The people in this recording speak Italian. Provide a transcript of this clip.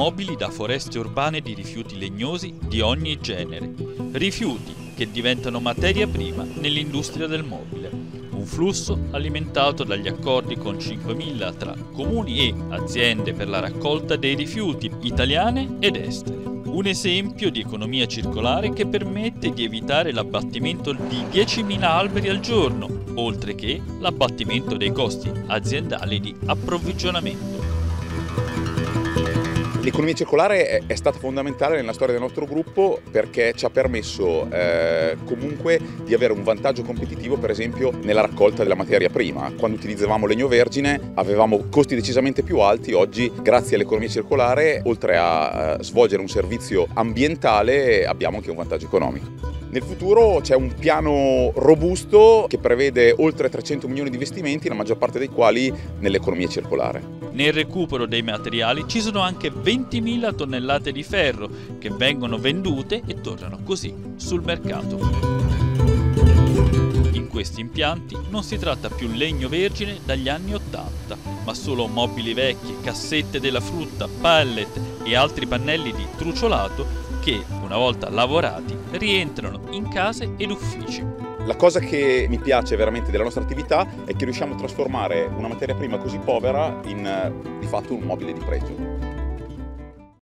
mobili da foreste urbane di rifiuti legnosi di ogni genere, rifiuti che diventano materia prima nell'industria del mobile. Un flusso alimentato dagli accordi con 5.000 tra comuni e aziende per la raccolta dei rifiuti italiane ed estere. Un esempio di economia circolare che permette di evitare l'abbattimento di 10.000 alberi al giorno, oltre che l'abbattimento dei costi aziendali di approvvigionamento. L'economia circolare è, stata fondamentale nella storia del nostro gruppo perché ci ha permesso eh, comunque di avere un vantaggio competitivo per esempio nella raccolta della materia prima. Quando utilizzavamo legno vergine avevamo costi decisamente più alti, oggi grazie all'economia circolare oltre a eh, svolgere un servizio ambientale abbiamo anche un vantaggio economico. Nel futuro c'è un piano robusto che prevede oltre 300 milioni di investimenti, la maggior parte dei quali nell'economia circolare. Nel recupero dei materiali ci sono anche 20.000 tonnellate di ferro che vengono vendute e tornano così sul mercato. In questi impianti non si tratta più legno vergine dagli anni 80, ma solo mobili vecchi, cassette della frutta, pallet e altri pannelli di truciolato che, una volta lavorati, rientrano in case ed uffici. La cosa che mi piace veramente della nostra attività è che riusciamo a trasformare una materia prima così povera in di fatto un mobile di pregio.